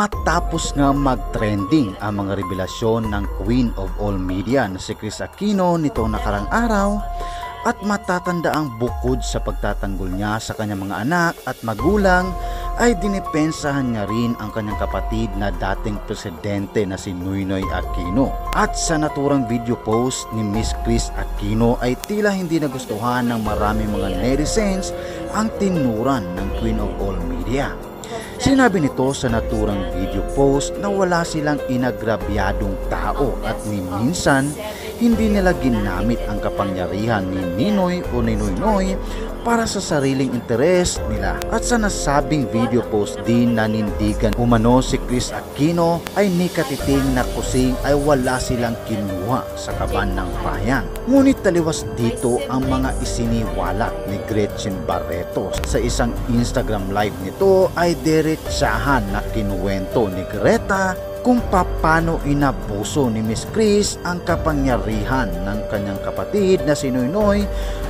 Matapos nga mag-trending ang mga revelasyon ng Queen of All Media na si Chris Aquino nitong nakarang araw at matatanda ang bukod sa pagtatanggol niya sa kanyang mga anak at magulang ay dinipensahan niya rin ang kanyang kapatid na dating presidente na si Noynoy Aquino. At sa naturang video post ni Miss Chris Aquino ay tila hindi nagustuhan ng maraming mga netizens ang tinuran ng Queen of All Media. Sinabi nito sa naturang video post na wala silang inagrabyadong tao at minsan hindi nila ginamit ang kapangyarihan ni Ninoy o ni Noynoy para sa sariling interes nila. At sa nasabing video post din na nindigan umano si Chris Aquino ay ni katiting na kusing ay wala silang kinuha sa kaban ng bayan. Ngunit taliwas dito ang mga isiniwalat ni Gretchen Barreto. Sa isang Instagram live nito ay diretsahan na kinuwento ni Greta kung paano inabuso ni Miss Chris ang kapangyarihan ng kanyang kapatid na si Noynoy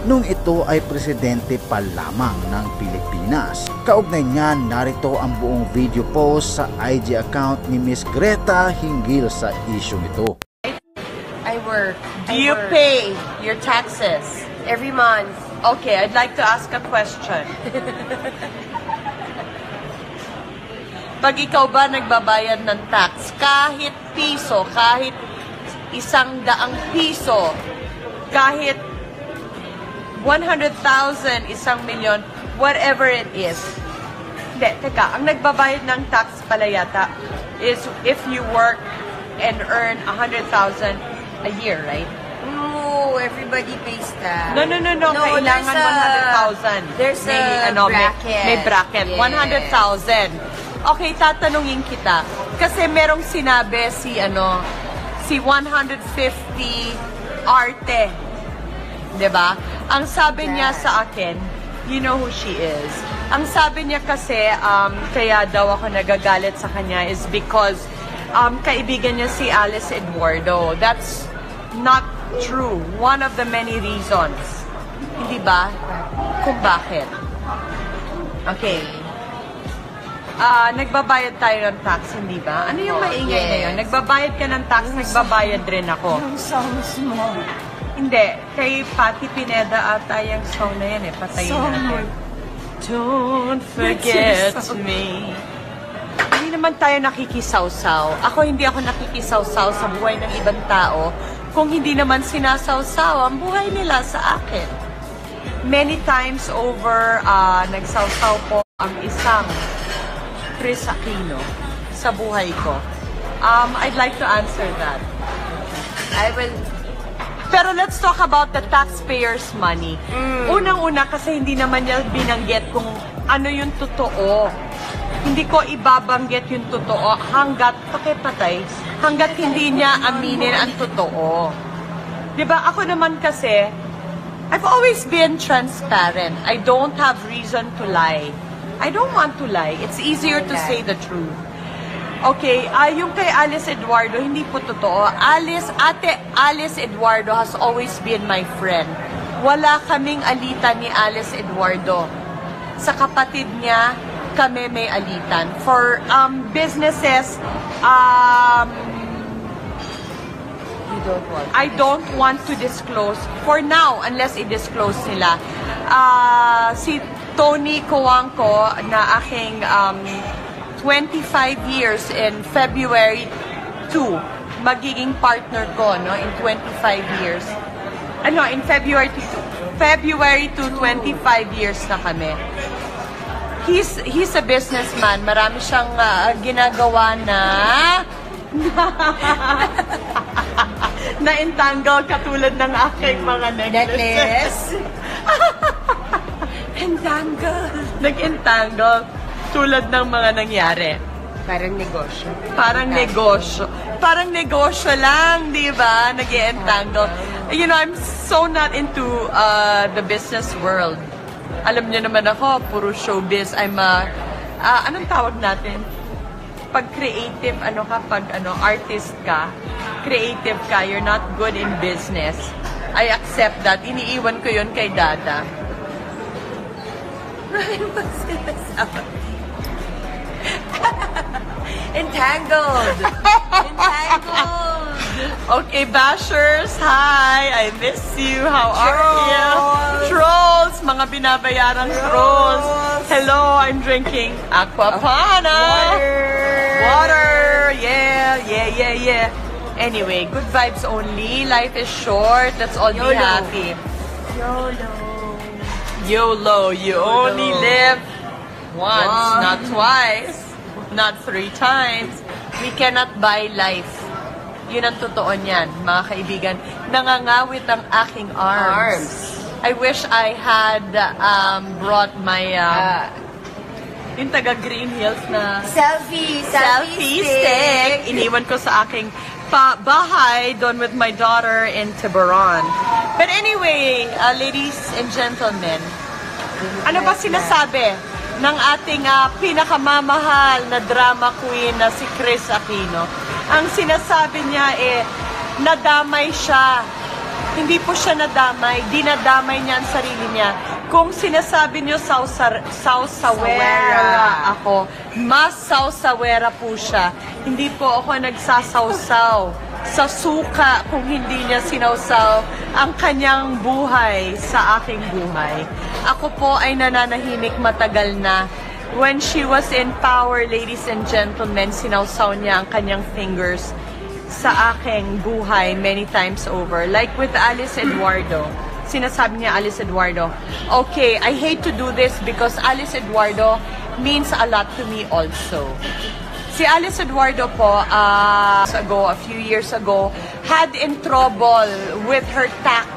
nung ito ay presidente pa lamang ng Pilipinas. Kaugnay niyan, narito ang buong video post sa IG account ni Miss Greta hinggil sa issue ito. I work. Do I you work pay your taxes? every month? Okay, I'd like to ask a question. Pag ikaw ba nagbabayad ng tax, kahit piso, kahit isang daang piso, kahit 100,000, isang milyon, whatever it is. Hindi, teka, ang nagbabayad ng tax pala yata is if you work and earn 100,000 a year, right? No, everybody pays that. No, no, no, no. Kailangan there's a- 100,000. There's may, a ano, may- bracket. May, bracket. Yes. 100,000. Okay, tatanungin kita. Kasi merong sinabi si, ano, si 150 arte. 'Di ba? Ang sabi niya sa akin, you know who she is. Ang sabi niya kasi, um, kaya daw ako nagagalit sa kanya is because um, kaibigan niya si Alice Eduardo. That's not true. One of the many reasons. Hindi ba? Kung bakit. Okay. Ah, nagbabayad tayo ng tax, hindi ba? Ano yung Oh, maingay na yun? Nagbabayad ka ng tax, nagbabayad rin ako. sounds small. Hindi. Kay Pati Pineda ata yung song na yan eh. Patayin Song natin. Don't forget me. Hindi naman tayo nakikisawsaw. Ako hindi ako nakikisawsaw sa buhay ng ibang tao kung hindi naman sinasawsaw ang buhay nila sa akin. Many times over, ah, nagsawsaw po ang isang Chris Aquino sa buhay ko. Um, I'd like to answer that. I will... Pero let's talk about the taxpayers' money. Unang-una kasi hindi naman niya binanggit kung ano yung totoo. Hindi ko ibabanggit yung totoo hanggat, pakipatay, hanggat hindi niya aminin ang totoo. 'Di ba Ako naman kasi, I've always been transparent. I don't have reason to lie. I don't want to lie. It's easier to say the truth. Okay, ah yung kay Alice Eduardo, hindi po totoo. Alice, ate Alice Eduardo has always been my friend. Wala kaming alitan ni Alice Eduardo. Sa kapatid niya, kami may alitan. For um, businesses, um, You don't want. I don't want to disclose for now unless i-disclose nila. Ah, si Tony Coangco na aking um, 25 years in February 2 magiging partner ko no in 25 years. Ano, in February 2, February 2, 25 years na kami. He's he's a businessman. Marami siyang ah, ginagawa na na-entangle katulad ng aking mga necklaces. Necklace. Entangle. Nag-entangle tulad ng mga nangyari. Parang negosyo. Parang negosyo. Parang negosyo lang, di ba? nag entangle You know, I'm so not into uh, the business world. Alam niyo naman ako, puro showbiz. I'm a, ah, anong tawag natin? Pag creative, ano ka, pag ano, artist ka, creative ka, you're not good in business. I accept that. Iniiwan ko yun kay Dada. Entangled. Entangled. Okay, bashers, hi! I miss you. How are you? Trolls! Mga binabayarang trolls. Hello, I'm drinking Aquapana. Water! Yeah, yeah, yeah, yeah. Anyway, good vibes only. Life is short. Let's all be YOLO. happy. YOLO. YOLO. You only live once, Once. not twice, not three times. We cannot buy life. Yun ang totoo niyan, mga kaibigan. Nangangawit ang aking arms. Arms. I wish I had um, brought my, Uh, yung taga Green Hills na selfie. selfie stick. Iniwan ko sa aking pa bahay doon with my daughter in Tiburon. But anyway, uh, ladies and gentlemen, ano ba sinasabi ng ating ah, pinakamamahal na drama queen na si Chris Aquino? Ang sinasabi niya eh, nadamay siya. Hindi po siya nadamay, dinadamay niya ang sarili niya. Kung sinasabi niyo sausar, sausawera Sawera. ako, mas sausawera po siya. Hindi po ako nagsasawsaw sa suka kung hindi niya sinawsaw ang kanyang buhay sa aking buhay. Ako po ay nananahimik matagal na. When she was in power, ladies and gentlemen, sinawsaw niya ang kanyang fingers sa aking buhay many times over. Like with Alice Eduardo. Sinasabi niya Alice Eduardo, okay, I hate to do this because Alice Eduardo means a lot to me also. Si Alice Eduardo po, uh, ago, a few years ago, had in trouble with her tax.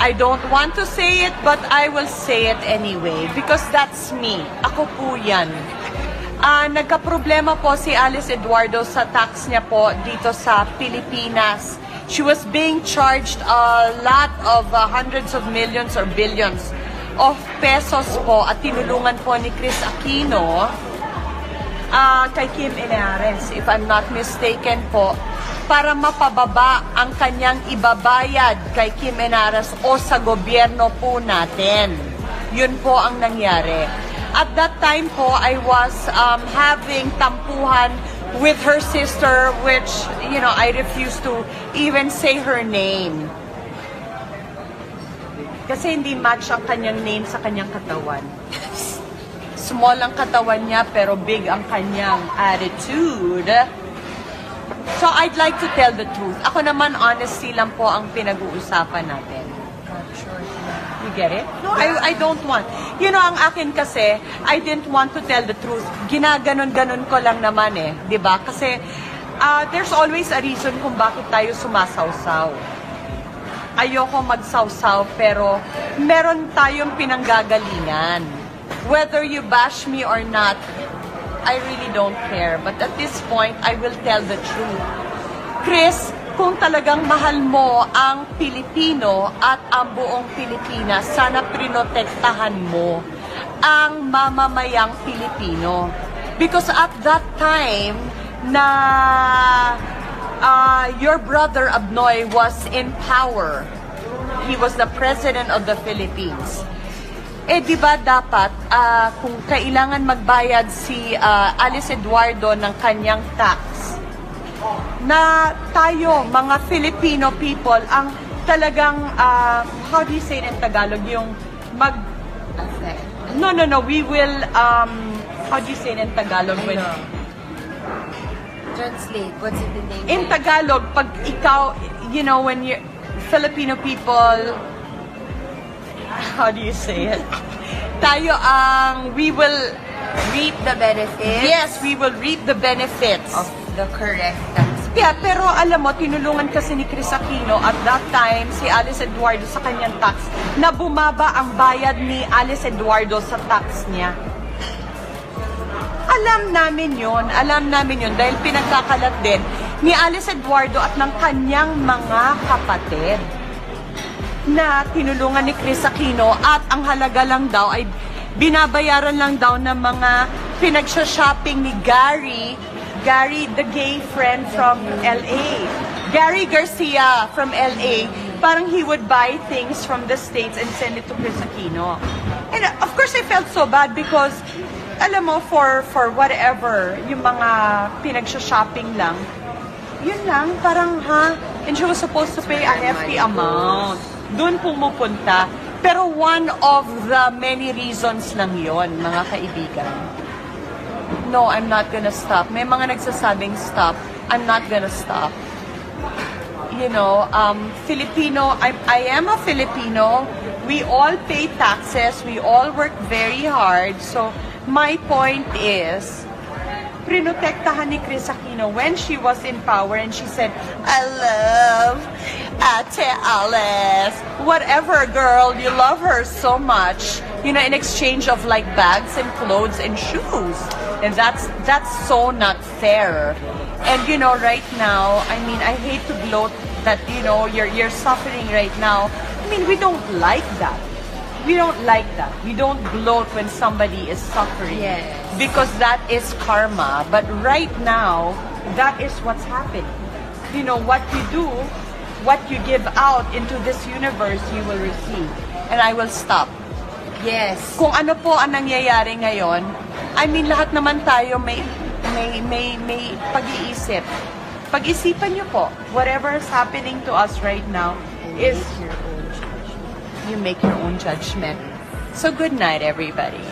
I don't want to say it, but I will say it anyway because that's me. Ako po yan. Ah, nagka-problema po si Alice Eduardo sa tax niya po dito sa Pilipinas. She was being charged a lot of uh, hundreds of millions or billions of pesos po at tinulungan po ni Chris Aquino ah, kay Kim Inares, if I'm not mistaken po, para mapababa ang kanyang ibabayad kay Kim Inares o sa gobyerno po natin. Yun po ang nangyari. At that time po, I was um, having tampuhan with her sister, which, you know, I refused to even say her name. Kasi hindi match ang kanyang name sa kanyang katawan small ang katawan niya pero big ang kanyang attitude. So I'd like to tell the truth. Ako naman honesty lang po ang pinag-uusapan natin. You get it? No, I, I don't want. You know, ang akin kasi, I didn't want to tell the truth. Ginaganon-ganon ko lang naman eh. ba? Kasi ah, there's always a reason kung bakit tayo sumasawsaw. Ayoko magsawsaw pero meron tayong pinanggagalingan. Whether you bash me or not, I really don't care. But at this point, I will tell the truth. Chris, kung talagang mahal mo ang Pilipino at ang buong Pilipinas, sana prinotektahan mo ang mamamayang Pilipino. Because at that time na uh, your brother Abnoy was in power, he was the president of the Philippines. Eh, di ba dapat, ah, kung kailangan magbayad si ah, Alice Eduardo ng kanyang tax, na tayo, mga Filipino people, ang talagang, ah, how do you say it in Tagalog, yung mag, no, no, no, we will, um, how do you say it in Tagalog? When, Translate. What's it in English? in Tagalog, pag ikaw, you know, when you Filipino people, how do you say it? Tayo ang, we will, reap the benefits yes, we will reap the benefits. of the correct tax. Yeah, pero alam mo, tinulungan kasi ni Chris Aquino at that time si Alice Eduardo sa kanyang tax na bumaba ang bayad ni Alice Eduardo sa tax niya. Alam namin yon, alam namin yon dahil pinagkakalat din ni Alice Eduardo at ng kanyang mga kapatid na tinulungan ni Chris Aquino at ang halaga lang daw ay binabayaran lang daw ng mga pinagsha-shopping ni Gary, Gary the gay friend from LA. Gary Garcia from LA, parang he would buy things from the States and send it to Chris Aquino. And uh, of course I felt so bad because alam mo, for, for whatever, yung mga pinagsha-shopping lang, yun lang, parang ha, and she was supposed to pay a hefty amount. Doon pumupunta. Pero one of the many reasons lang yon mga kaibigan. No, I'm not gonna stop. May mga nagsasabing stop. I'm not gonna stop. You know, um, Filipino, I, I am a Filipino. We all pay taxes. We all work very hard. So, my point is, prinotektahan ni Chris Aquino when she was in power and she said, I love Ate Alice. Whatever, girl, you love her so much. You know, in exchange of like bags and clothes and shoes. And that's that's so not fair. And you know, right now, I mean, I hate to gloat that you know you're you're suffering right now. I mean, we don't like that. We don't like that. We don't gloat when somebody is suffering Yes. because that is karma. But right now, that is what's happening. You know, what you do, what you give out into this universe, you will receive. And I will stop. Yes. Kung ano po ang nangyayari ngayon, I mean, lahat naman tayo may, may, may, may pag-iisip. Pag-isipan niyo po, whatever is happening to us right now is you make your own judgment. So good night, everybody.